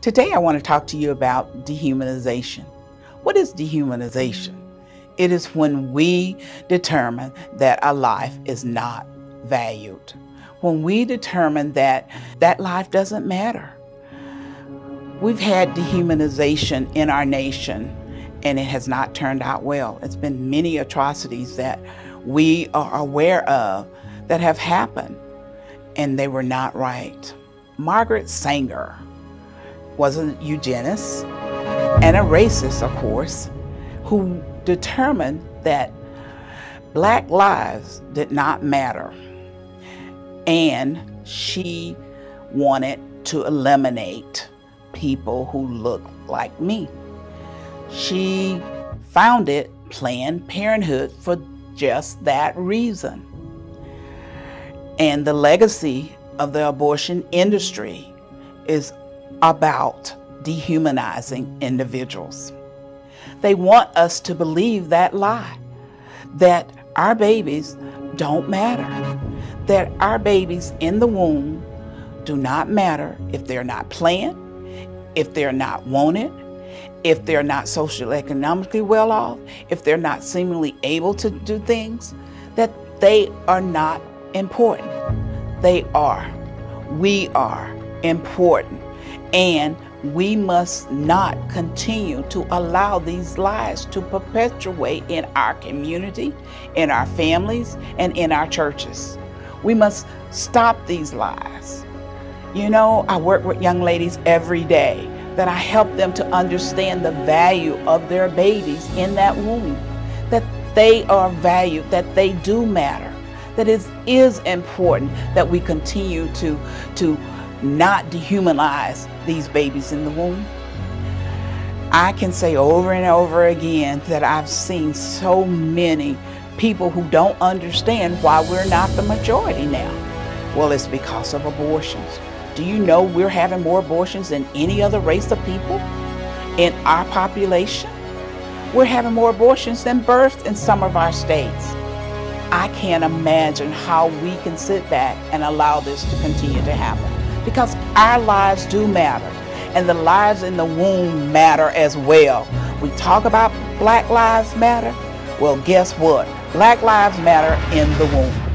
Today, I want to talk to you about dehumanization. What is dehumanization? It is when we determine that a life is not valued, when we determine that that life doesn't matter. We've had dehumanization in our nation and it has not turned out well. It's been many atrocities that we are aware of that have happened and they were not right. Margaret Sanger was a eugenist and a racist, of course, who determined that black lives did not matter. And she wanted to eliminate people who looked like me. She founded Planned Parenthood for just that reason. And the legacy of the abortion industry is about dehumanizing individuals. They want us to believe that lie that our babies don't matter, that our babies in the womb do not matter if they're not planned, if they're not wanted, if they're not socially economically well off, if they're not seemingly able to do things, that they are not important. They are. We are important. And we must not continue to allow these lies to perpetuate in our community, in our families, and in our churches. We must stop these lies. You know, I work with young ladies every day that I help them to understand the value of their babies in that womb, that they are valued, that they do matter, that it is important that we continue to, to not dehumanize these babies in the womb. I can say over and over again that I've seen so many people who don't understand why we're not the majority now. Well, it's because of abortions. Do you know we're having more abortions than any other race of people in our population? We're having more abortions than births in some of our states. I can't imagine how we can sit back and allow this to continue to happen because our lives do matter and the lives in the womb matter as well. We talk about Black Lives Matter. Well, guess what? Black Lives Matter in the womb.